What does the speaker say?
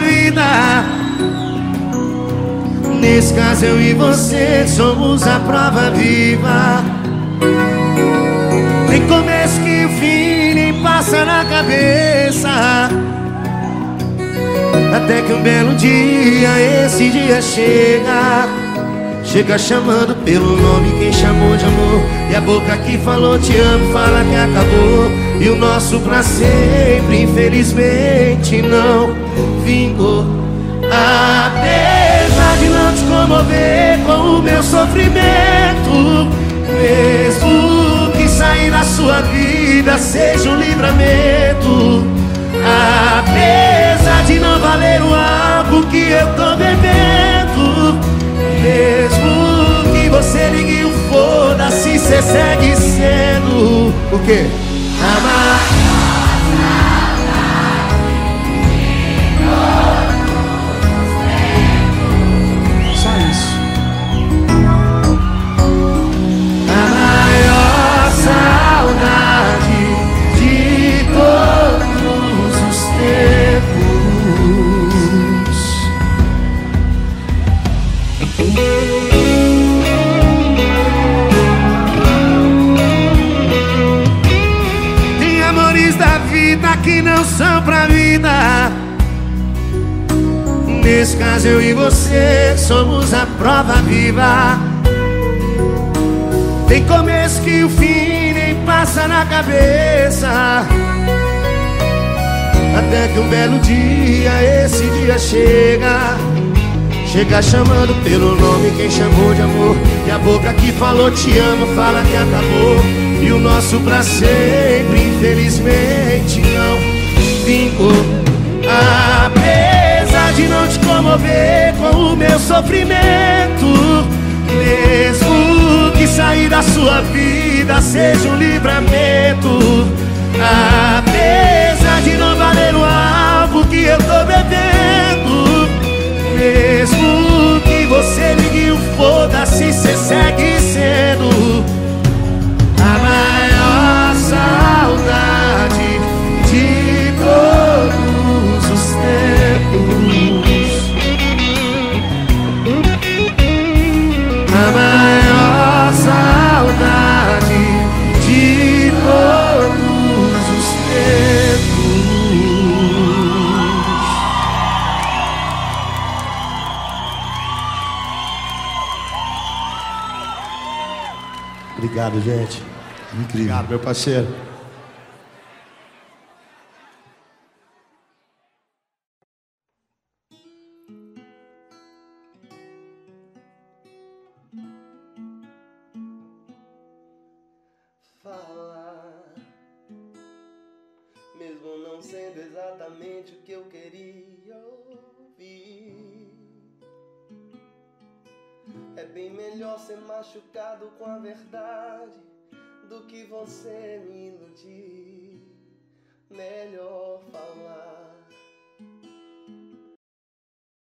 vida. Nesse caso eu e você somos a prova viva. Nem começo que o fim nem passa na cabeça. Até que um belo dia, esse dia chega. Chega chamando pelo nome quem chamou de amor. E a boca que falou te amo fala que acabou. E o nosso pra sempre infelizmente não vingou. Apesar de não te comover com o meu sofrimento Mesmo que sair da sua vida seja um livramento. Apesar foda-se, cê segue sendo o quê? Amar. Que não são pra vida. Nesse caso eu e você somos a prova viva. Tem começo que o fim nem passa na cabeça. Até que um belo dia, esse dia chega. Chega chamando pelo nome quem chamou de amor. E a boca que falou te amo fala que acabou. E o nosso pra sempre, infelizmente, não vingou. Apesar de não te comover com o meu sofrimento, mesmo que sair da sua vida seja um livramento. Apesar de não valer o alvo que eu tô bebendo, Obrigado, gente. Incrível. Obrigado, meu parceiro. Falar, mesmo não sendo exatamente o que eu queria É bem melhor ser machucado com a verdade do que você me iludir. Melhor falar.